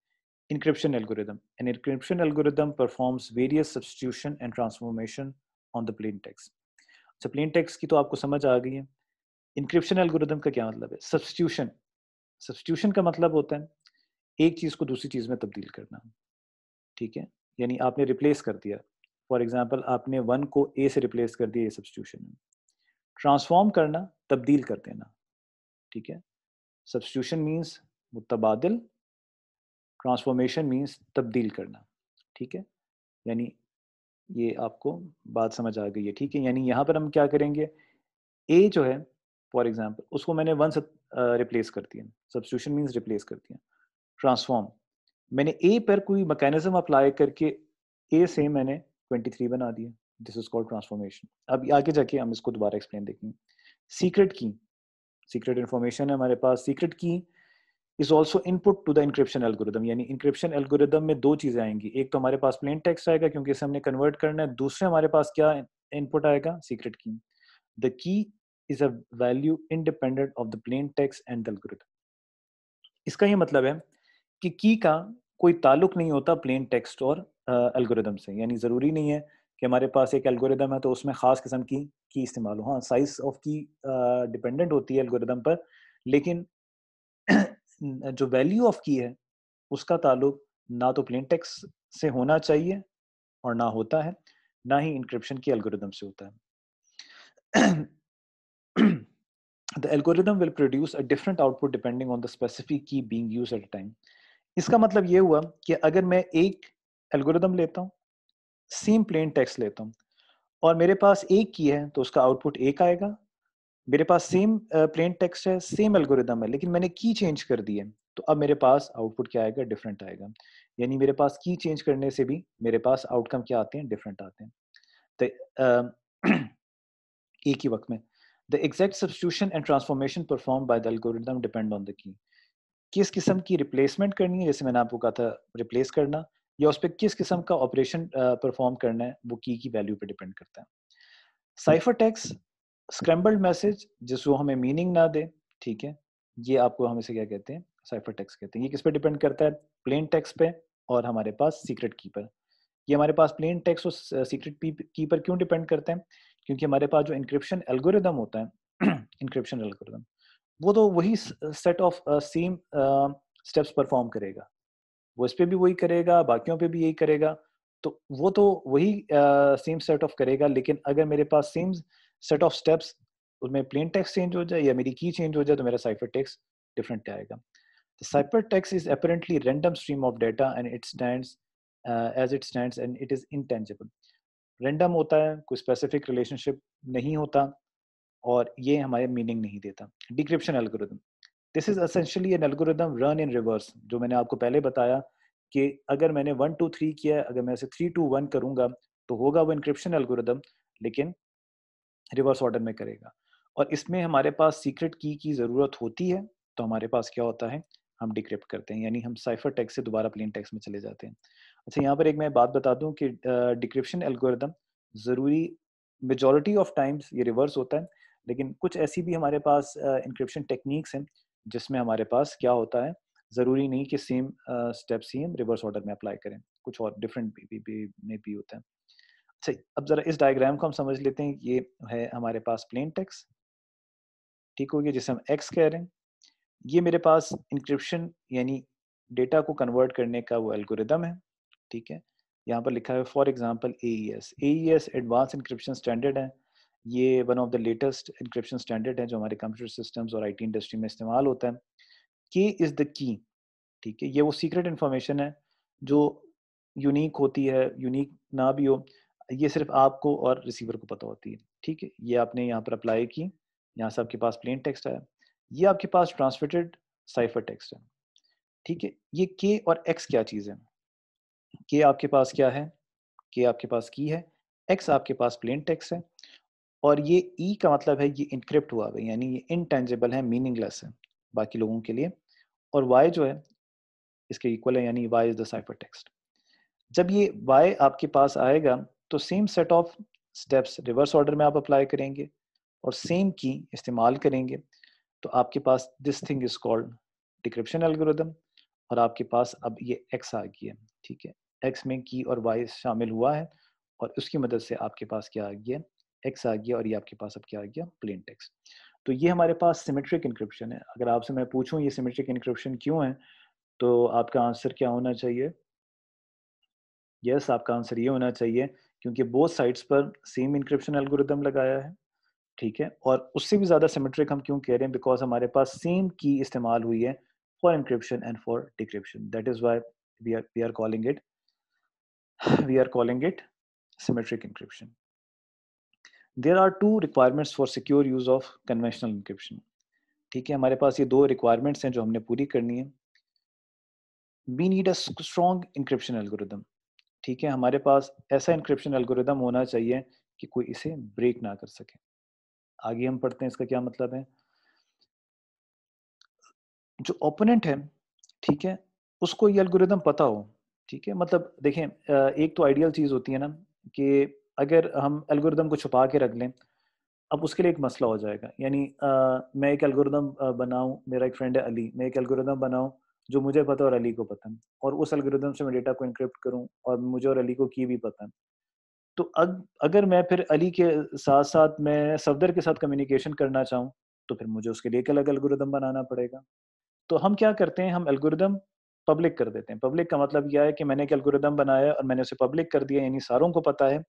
Encryption algorithm. An encryption algorithm performs various substitution and transformation on the plain text. अच्छा प्लेन टेक्स्ट की तो आपको समझ आ गई है। इंक्रिप्शन एल्गोरिदम का क्या मतलब है? सब्सटीट्यूशन सब्सटीट्यूशन का मतलब होता है एक चीज़ को दूसरी चीज़ में तब्दील करना। ठीक है? यानी आपने रिप्लेस कर दिया। फॉर एग्ज़ाम्पल आपने वन को ए से रिप्लेस कर दिया ये सब्सटीट्यूशन में। ट्रांसफॉर्म करना तब्दील कर देना, ठीक है? सब्सटीट्यूशन मीन्स मुतबादल ट्रांसफॉर्मेशन मीन्स तब्दील करना, ठीक है? यानी ये आपको बात समझ आ गई है, ठीक है? यानी यहाँ पर हम क्या करेंगे? ए जो है फॉर एग्ज़ाम्पल उसको मैंने वन रिप्लेस कर दिया। सब्सटीट्यूशन मीन्स रिप्लेस कर दिया। ट्रांसफॉर्म मैंने ए पर कोई मैकेनिज्म अप्लाई करके ए से मैंने 23 बना दिया। दिस इज़ कॉल्ड ट्रांसफॉर्मेशन अब आगे जाके हम इसको दोबारा एक्सप्लेन देखेंगे। सीक्रेट की सीक्रेट इन्फॉर्मेशन है हमारे पास secret key is also input to the encryption algorithm यानी इंक्रिप्शन एल्गोरिदम में दो चीज़ें आएँगी। एक तो हमारे पास प्लेन टेक्स्ट आएगा क्योंकि इसे हमने कन्वर्ट करना है। दूसरे हमारे पास क्या इनपुट आएगा? Secret key the key is a value independent of the plain text and algorithm इसका ये मतलब है कि की का कोई ताल्लुक नहीं होता प्लेन टेक्स्ट और एल्गोरिदम से। यानी ज़रूरी नहीं है कि हमारे पास एक एल्गोरिदम है तो उसमें ख़ास किस्म की की इस्तेमाल हो। हाँ साइज़ ऑफ़ की डिपेंडेंट होती है एल्गोरिदम पर, लेकिन जो वैल्यू ऑफ़ की है, उसका ताल्लुक ना तो प्लेन टेक्स्ट से होना चाहिए और ना होता है, ना ही इंक्रिप्शन की एल्गोरिदम से होता है। The algorithm will produce a different output depending on the specific key being used at a time. इसका मतलब ये हुआ कि अगर मैं एक एल्गोरिदम लेता हूँ सेम प्लेन टेक्स्ट लेता हूँ। और मेरे पास एक की है तो उसका आउटपुट एक आएगा। मेरे पास सेम प्लेन टेक्स्ट है, सेम एल्गोरिदम है, लेकिन मैंने की चेंज कर दी है। तो अब मेरे पास आउटपुट क्या आएगा? डिफरेंट आएगा। यानी मेरे पास की चेंज करने से भी मेरे पास आउटकम क्या आते हैं? डिफरेंट आते हैं। तो एक ही वक्त में। The exact substitution and transformation perform by the algorithm depend on the key. किस किस्म की रिप्लेसमेंट करनी है? जैसे मैंने आपको कहा था, रिप्लेस करना। या उस पर किस किस्म का ऑपरेशन परफॉर्म करना है, वो की की वैल्यू पे डिपेंड करता है। साइफर टेक्स स्क्रैम्बल्ड मैसेज जिसको हमें मीनिंग ना दे, ठीक है? ये आपको हम इसे क्या कहते हैं? साइफर टेक्स कहते हैं। ये किस पे डिपेंड करता है? प्लेन टेक्स पे और हमारे पास सीक्रेट की पर। ये हमारे पास प्लेन टेक्स और सीक्रेट की पर क्यों डिपेंड करते हैं? क्योंकि हमारे पास जो इंक्रिप्शन एल्गोरिदम होता है इंक्रिप्शन एल्गोरिदम वो तो वही set of same steps perform करेगा। वो इस पर भी वही करेगा बाकियों पे भी यही करेगा। तो वो तो वही सेम सेट ऑफ़ करेगा लेकिन अगर मेरे पास सेम सेट ऑफ़ स्टेप्स उसमें प्लेन टेक्स्ट चेंज हो जाए या मेरी की चेंज हो जाए तो मेरा साइफर टेक्स्ट डिफरेंट आएगा। The ciphertext is apparently random stream of data and it stands uh, as it stands and it is intangible. Random होता है कोई specific relationship नहीं होता और ये हमारे मीनिंग नहीं देता। Decryption algorithm this is essentially an algorithm run in reverse जो मैंने आपको पहले बताया कि अगर मैंने वन टू थ्री किया अगर मैं थ्री टू वन करूँगा तो होगा वो इंक्रिप्शन एल्गोरिदम लेकिन रिवर्स ऑर्डर में करेगा। और इसमें हमारे पास सीक्रेट की की ज़रूरत होती है तो हमारे पास क्या होता है? हम डिक्रिप्ट करते हैं, यानी हम साइफर टेक्स से दोबारा प्लेन टेक्स में चले जाते हैं। अच्छा यहाँ पर एक मैं बात बता दूँ कि डिक्रिप्शन एल्गोरिदम ज़रूरी मेजॉरिटी ऑफ़ टाइम्स ये रिवर्स होता है, लेकिन कुछ ऐसी भी हमारे पास इंक्रिप्शन टेक्निक्स हैं जिसमें हमारे पास क्या होता है ज़रूरी नहीं कि सेम स्टेप्स ही हम रिवर्स ऑर्डर में अप्लाई करें कुछ और डिफरेंट भी, भी, में भी होता है। अच्छा अब ज़रा इस डायग्राम को हम समझ लेते हैं ये है हमारे पास प्लेन टेक्स ठीक हो गया जिसे हम एक्स कह रहे हैं। ये मेरे पास इंक्रिप्शन यानी डेटा को कन्वर्ट करने का वो एल्गोरिदम है ठीक है? यहाँ पर लिखा है for example A E S A E S advanced encryption standard है। ये one of the latest encryption standard है जो हमारे कंप्यूटर सिस्टम्स और आईटी इंडस्ट्री में इस्तेमाल होता है। के इज़ द की ठीक है? ये वो सीक्रेट इन्फॉर्मेशन है जो यूनिक होती है यूनिक ना भी हो, ये सिर्फ़ आपको और रिसीवर को पता होती है, ठीक है? ये आपने यहाँ पर अप्लाई की, यहाँ से आपके पास प्लेन टेक्स्ट आया। ये आपके पास ट्रांसमिटेड साइफर टेक्स्ट है, ठीक है? ये के और एक्स क्या चीज़ है? के आपके पास क्या है? के आपके पास की है एक्स आपके पास प्लेन टेक्स्ट है और ये ई e का मतलब है, ये इनक्रिप्ट हुआ है यानी ये इनटेंजिबल है मीनिंगलेस है, बाकी लोगों के लिए। और वाई जो है, इसके इक्वल है, यानी Y is the cipher text जब ये वाई आपके पास आएगा तो same set of steps reverse order में आप अप्लाई करेंगे और सेम की इस्तेमाल करेंगे। तो आपके पास this thing is called decryption algorithm और आपके पास अब ये एक्स आ गया ठीक है? एक्स में की और वाई शामिल हुआ है और उसकी मदद से आपके पास क्या आ गया एक्स आ गया और ये आपके पास अब क्या आ गया? Plain text. तो ये हमारे पास सिमेट्रिक इंक्रिप्शन है। अगर आपसे मैं पूछूँ ये सिमेट्रिक इंक्रिप्शन क्यों है? तो आपका आंसर क्या होना चाहिए? यस yes, आपका आंसर ये होना चाहिए क्योंकि बोथ साइड्स पर सेम इंक्रिप्शन एल्गोरिदम लगाया है। ठीक है? और उससे भी ज़्यादा सिमेट्रिक हम क्यों कह रहे हैं? बिकॉज़ हमारे पास सेम की इस्तेमाल हुई है for encryption and for decryption that is why we are we are calling it we are calling it symmetric encryption there are two requirements for secure use of conventional encryption ठीक है, हमारे पास ये दो requirements हैं जो हमने पूरी करनी है। We need a strong encryption algorithm ठीक है, हमारे पास ऐसा इंक्रिप्शन एल्गोरिदम होना चाहिए कि कोई इसे ब्रेक ना कर सके। आगे हम पढ़ते हैं इसका क्या मतलब है। जो ओपोनेंट है, ठीक है, उसको ये एल्गोरिदम पता हो। ठीक है मतलब देखें एक तो आइडियल चीज़ होती है ना कि अगर हम एल्गोरिदम को छुपा के रख लें अब उसके लिए एक मसला हो जाएगा। यानी मैं एक एल्गोरिदम बनाऊँ मेरा एक फ्रेंड है अली मैं एक एल्गोरिदम बनाऊँ जो मुझे पता और अली को पता है और उस एल्गोरिदम से मैं डेटा को इनक्रिप्ट करूँ और मुझे और अली को की भी पता है। तो अग, अगर मैं फिर अली के साथ साथ मैं सफदर के साथ कम्युनिकेशन करना चाहूँ तो फिर मुझे उसके लिए एक अलग एल्गोरिदम बनाना पड़ेगा। तो हम क्या करते हैं हम एल्गोरिदम पब्लिक कर देते हैं। पब्लिक का मतलब यह है कि मैंने एक एल्गोरिदम बनाया और मैंने उसे पब्लिक कर दिया यानी सारों को पता है।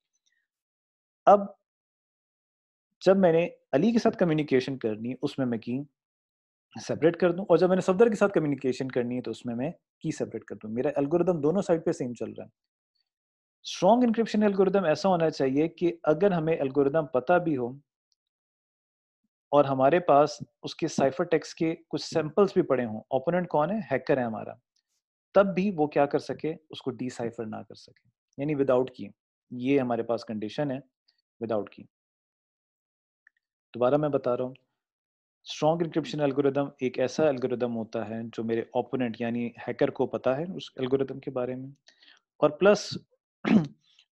अब जब मैंने अली के साथ कम्युनिकेशन करनी है उसमें मैं की सेपरेट कर दूँ, और जब मैंने सफदर के साथ कम्युनिकेशन करनी है तो उसमें मैं की सेपरेट कर दूँ। मेरा एल्गोरिदम दोनों साइड पे सेम चल रहा है। स्ट्रॉन्ग इंक्रिप्शन एल्गोरिदम ऐसा होना चाहिए कि अगर हमें एल्गोरिदम पता भी हो, और हमारे पास उसके साइफर टेक्स के कुछ सैंपल्स भी पड़े हों ओपोनेंट कौन है? हैकर है हमारा। तब भी वो क्या कर सके? उसको डिसाइफर ना कर सके। यानी विदाउट की। ये हमारे पास कंडीशन है। विदाउट की दोबारा मैं बता रहा हूँ स्ट्रॉन्ग इंक्रिप्शन एल्गोरिदम एक ऐसा एल्गोरिदम होता है जो मेरे ओपोनेंट यानी हैकर को पता है उस एल्गोरिदम के बारे में। और प्लस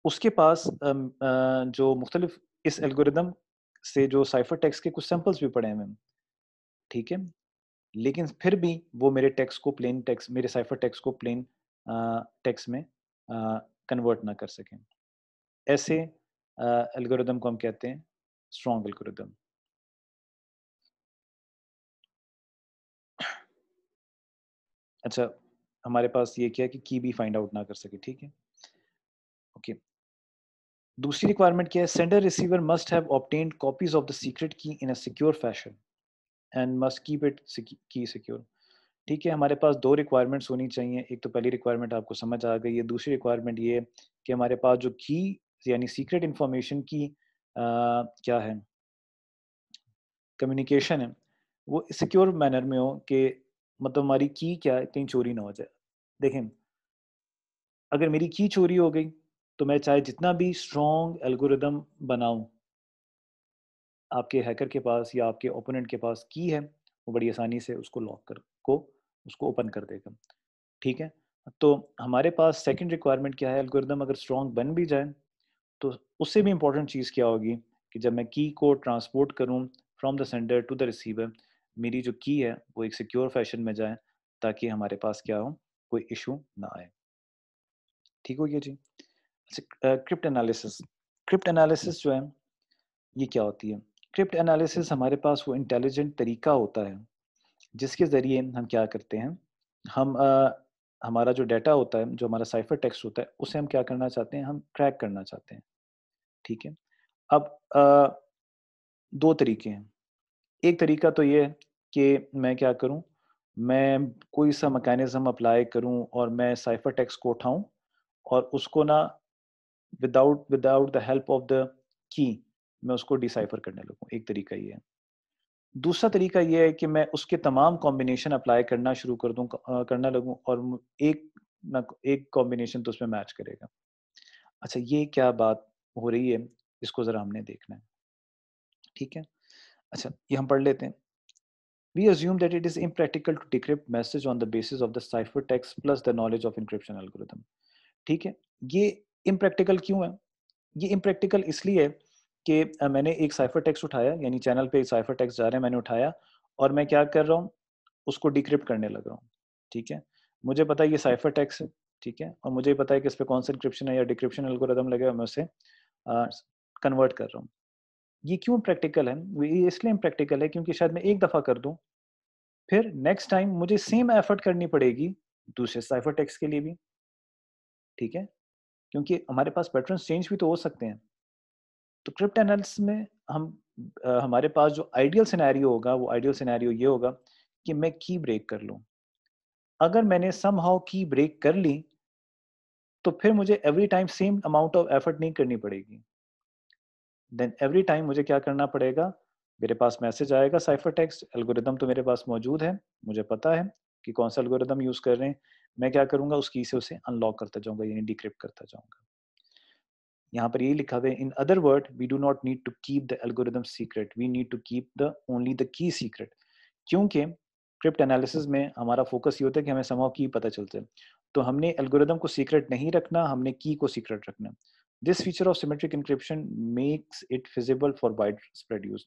उसके पास जो मुख्तलिफ़ इस एल्गोरिदम से जो साइफर टेक्स के कुछ सैंपल्स भी पड़े हैं मैम, ठीक है? लेकिन फिर भी वो मेरे टेक्स्ट को प्लेन टेक्स्ट मेरे साइफर टेक्स्ट को प्लेन टेक्स्ट में कन्वर्ट ना कर सकें। ऐसे एल्गोरिदम को हम कहते हैं स्ट्रॉन्ग एल्गोरिदम अच्छा हमारे पास ये क्या है कि की भी फाइंड आउट ना कर सके, ठीक है? ओके दूसरी रिक्वायरमेंट क्या है? Sender receiver must have obtained copies of the secret key in a secure fashion and must keep it key secure ठीक है, हमारे पास दो रिक्वायरमेंट्स होनी चाहिए। एक तो पहली रिक्वायरमेंट आपको समझ आ गई है, दूसरी रिक्वायरमेंट ये कि हमारे पास जो की यानी सीक्रेट इंफॉर्मेशन की आ, क्या है? कम्युनिकेशन है। वो सिक्योर मैनर में हो कि मतलब हमारी की क्या है कहीं चोरी ना हो जाए। देखें अगर मेरी की चोरी हो गई तो मैं चाहे जितना भी स्ट्रॉन्ग एल्गोरिदम बनाऊँ आपके हैकर के पास या आपके ओपोनेंट के पास की है वो बड़ी आसानी से उसको लॉक कर को उसको ओपन कर देगा। ठीक है? तो हमारे पास सेकंड रिक्वायरमेंट क्या है? एल्गोरिदम अगर स्ट्रॉन्ग बन भी जाए तो उससे भी इम्पोर्टेंट चीज़ क्या होगी कि जब मैं की को ट्रांसपोर्ट करूँ from the sender to the receiver मेरी जो की है, वो एक सिक्योर फ़ैशन में जाए, ताकि हमारे पास क्या हो, कोई इशू ना आए। ठीक हो गया जी? अच्छा क्रिप्ट एनालिसिस क्रिप्ट एनालिसिस जो है, ये क्या होती है? क्रिप्ट एनालिसिस हमारे पास वो इंटेलिजेंट तरीका होता है, जिसके ज़रिए हम क्या करते हैं? हम हमारा जो डाटा होता है जो हमारा साइफर टेक्स्ट होता है उसे हम क्या करना चाहते हैं? हम क्रैक करना चाहते हैं। ठीक है? अब आ, दो तरीके हैं। एक तरीका तो ये कि मैं क्या करूँ? मैं कोई सा मैकेनिज्म अप्लाई करूँ और मैं साइफर टेक्स्ट को उठाऊं और उसको ना without without the help of the key मैं उसको डिसाइफर करने लगूँ। एक तरीका ये है। दूसरा तरीका यह है कि मैं उसके तमाम कॉम्बिनेशन अप्लाई करना शुरू कर दूँ करना लगूँ और एक ना, एक कॉम्बिनेशन तो उसमें मैच करेगा। अच्छा ये क्या बात हो रही है? इसको ज़रा हमने देखना है। ठीक है? अच्छा ये हम पढ़ लेते हैं। We assume that it is impractical to decrypt message on the basis of the ciphertext plus the knowledge of encryption algorithm. ठीक है? ये इम्प्रैक्टिकल क्यों है? ये इम्प्रैक्टिकल इसलिए है कि मैंने एक साइफर टेक्स्ट उठाया, यानी चैनल पे एक साइफर टेक्स्ट जा रहे हैं, मैंने उठाया और मैं क्या कर रहा हूँ, उसको डिक्रिप्ट करने लग रहा हूँ, ठीक है? मुझे पता है ये साइफर टेक्स्ट है, ठीक है? और मुझे पता है कि इस पर कौन सा इंक्रिप्शन है या डिक्रिप्शन एल्गोरिदम लगेगा मैं उसे कन्वर्ट कर रहा हूँ। ये क्यों प्रैक्टिकल है? ये इसलिए प्रैक्टिकल है क्योंकि शायद मैं एक दफ़ा कर दूँ, फिर नेक्स्ट टाइम मुझे सेम एफर्ट करनी पड़ेगी दूसरे साइफर टेक्स्ट के लिए भी, ठीक है? क्योंकि हमारे पास पैटर्न चेंज भी तो हो सकते हैं। तो क्रिप्ट एनालिसिस में हम आ, हमारे पास जो आइडियल सिनेरियो होगा वो आइडियल सिनेरियो ये होगा कि मैं की ब्रेक कर लूँ। अगर मैंने सम हाउ की ब्रेक कर ली तो फिर मुझे every time same amount of effort नहीं करनी पड़ेगी। देन एवरी टाइम मुझे क्या करना पड़ेगा? मेरे पास मैसेज आएगा साइफर टेक्स्ट एल्गोरिदम तो मेरे पास मौजूद है मुझे पता है कि कौन सा एल्गोरिदम यूज़ कर रहे हैं मैं क्या करूँगा? उस की से उसे अनलॉक करता जाऊँगा यानी डिक्रिप्ट करता जाऊँगा। यहाँ पर ये लिखा हुआ है in other word we do not need to keep the algorithm secret we need to keep the only the key secret क्योंकि क्रिप्ट एनालिसिस में हमारा फोकस ये होता है कि हमें समाव की पता चलता है। तो हमने एल्गोरिदम को सीक्रेट नहीं रखना, हमने की को सीक्रेट रखना। This feature of symmetric encryption makes it feasible for widespread use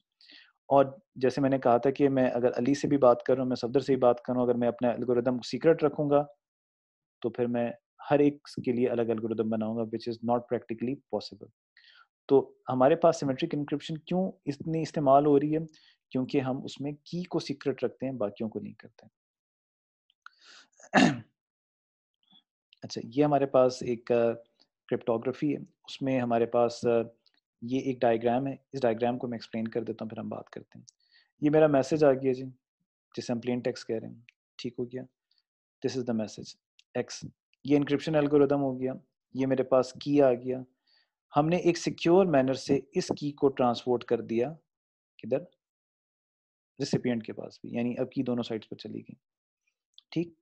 और जैसे मैंने कहा था कि मैं, अगर अली से भी बात कर रहा हूँ, मैं सफदर से भी बात कर रहा हूँ, अगर मैं अपना एल्गोरिदम सीक्रेट रखूँगा तो फिर मैं हर एक के लिए अलग एल्गोरिदम बनाऊँगा which is not practically possible तो हमारे पास सिमेट्रिक इंक्रिप्शन क्यों इतनी इस्तेमाल हो रही है? क्योंकि हम उसमें की को सीक्रेट रखते हैं, बाकियों को नहीं करते अच्छा ये हमारे पास एक क्रिप्टोग्राफी है। उसमें हमारे पास ये एक डायग्राम है। इस डायग्राम को मैं एक्सप्लेन कर देता हूँ, फिर हम बात करते हैं। ये मेरा मैसेज आ गया जी, जिसे हम प्लेन टेक्स्ट कह रहे हैं। ठीक हो गया? This is the message X ये इंक्रिप्शन एल्गोरिदम हो गया, ये मेरे पास की आ गया। हमने एक सिक्योर मैनर से इस की को ट्रांसपोर्ट कर दिया, किधर? रिसिपियंट के पास भी, यानी अब की दोनों साइड्स पर चली गई। ठीक?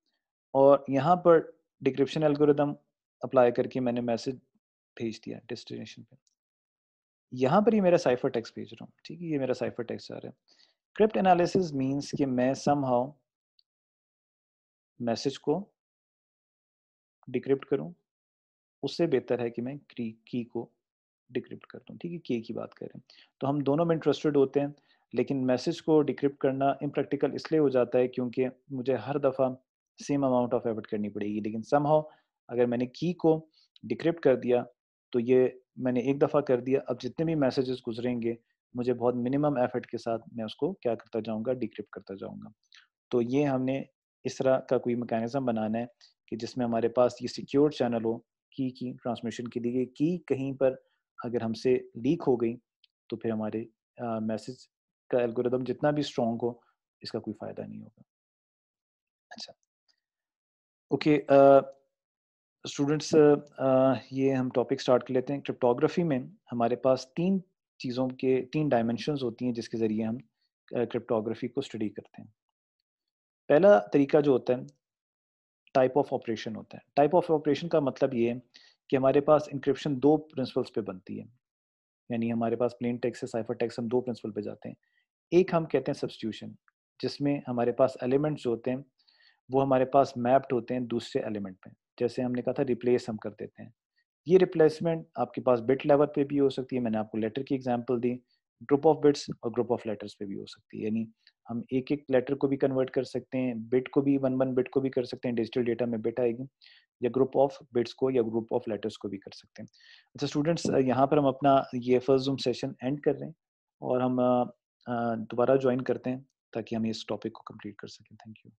और यहाँ पर डिक्रिप्शन एल्गोरिदम अप्लाई करके मैंने मैसेज भेज दिया डेस्टिनेशन पे। यहाँ पर ही मेरा साइफर टेक्स भेज रहा हूँ, ठीक है? ये मेरा साइफर टेक्स आ रहा है। क्रिप्ट एनालिसिस मीन्स कि मैं समहाउ मैसेज को डिक्रिप्ट करूँ, उससे बेहतर है कि मैं की को डिक्रिप्ट कर दूँ, ठीक है? की की बात करें। तो हम दोनों में इंटरेस्टेड होते हैं, लेकिन मैसेज को डिक्रिप्ट करना इम्प्रैक्टिकल इसलिए हो जाता है क्योंकि मुझे हर दफ़ा सेम अमाउंट ऑफ़ एफर्ट करनी पड़ेगी, लेकिन समहाउ अगर मैंने की को डिक्रिप्ट कर दिया तो ये मैंने एक दफ़ा कर दिया, अब जितने भी मैसेजेस गुजरेंगे, मुझे बहुत मिनिमम एफर्ट के साथ मैं उसको क्या करता जाऊँगा, डिक्रिप्ट करता जाऊँगा। तो ये हमने इस तरह का कोई मैकेनिज्म बनाना है कि जिसमें हमारे पास ये सिक्योर चैनल हो की की ट्रांसमिशन के लिए की कहीं पर अगर हमसे लीक हो गई तो फिर हमारे मैसेज का एल्गोरिदम जितना भी स्ट्रॉन्ग हो, इसका कोई फ़ायदा नहीं होगा। अच्छा। ओके स्टूडेंट्स ये हम टॉपिक स्टार्ट कर लेते हैं। क्रिप्टोग्राफी में हमारे पास तीन चीज़ों के, तीन डायमेंशंस होती हैं जिसके ज़रिए हम क्रिप्टोग्राफी को स्टडी करते हैं। पहला तरीका जो होता है टाइप ऑफ़ ऑपरेशन होता है। टाइप ऑफ़ ऑपरेशन का मतलब ये है कि हमारे पास इंक्रिप्शन दो प्रिंसिपल्स पे बनती है। यानी हमारे पास प्लेन टेक्स से साइफर टेक्स हम दो प्रिंसिपल पे जाते हैं। एक हम कहते हैं सब्सटीट्यूशन जिसमें हमारे पास एलिमेंट्स जो होते हैं, वो हमारे पास मैप्ड होते हैं दूसरे एलिमेंट पे। जैसे हमने कहा था रिप्लेस हम कर देते हैं। ये रिप्लेसमेंट आपके पास बिट लेवल पे भी हो सकती है। मैंने आपको लेटर की एग्ज़ाम्पल दी। ग्रुप ऑफ़ बिट्स और ग्रुप ऑफ़ लेटर्स पे भी हो सकती है। यानी हम एक एक लेटर को भी कन्वर्ट कर सकते हैं, बिट को भी वन वन बिट को भी कर सकते हैं, डिजिटल डेटा में बिट आएगी, या ग्रुप ऑफ़ बिट्स को या ग्रुप ऑफ़ लेटर्स को भी कर सकते हैं। अच्छा स्टूडेंट्स, यहाँ पर हम अपना ये फ़र्स्ट जूम सेशन एंड कर रहे हैं और हम दोबारा ज्वाइन करते हैं ताकि हम इस टॉपिक को कंप्लीट कर सकें। Thank you.